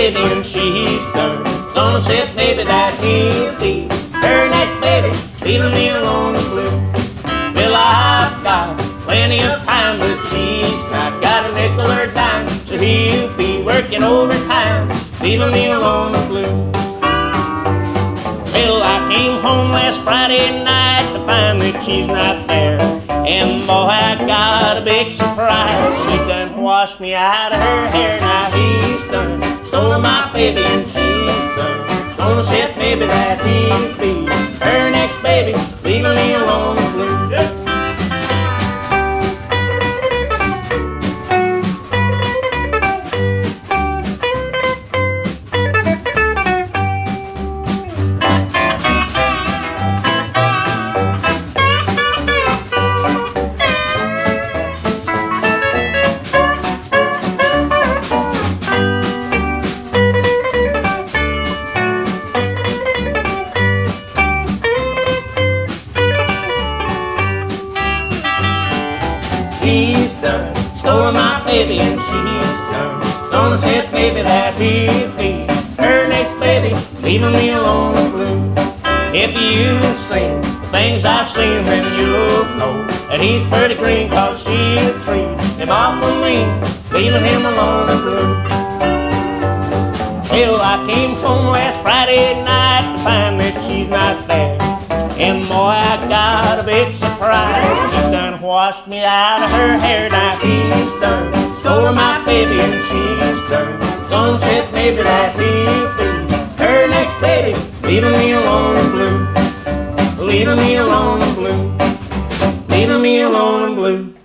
baby and she's done. Gonna set maybe that he'll be her next baby, leaving me alone and blue. Well, I've got plenty of time, but she's not got a nickel or dime, so he'll be working overtime, leaving me alone and blue. Well, I came home last Friday night to find that she's not there. And boy, I got a big surprise. She done washed me out of her hair. Now he's done stolen my baby and she's done. Gonna set maybe that done stolen my baby and she's done. Gonna set baby that be her next baby, leaving me alone and blue. If you've seen the things I've seen, then you'll know that he's pretty green cause she'll treat him awful mean, leaving him alone and blue. Well, I came home last Friday night to find that she's not there. And boy, I got a big surprise. Washed me out of her hair. Now he's done. Stolen my baby and she's done. Gonna set that he'll be her next baby, leaving me alone and blue, leaving me alone and blue, leaving me alone.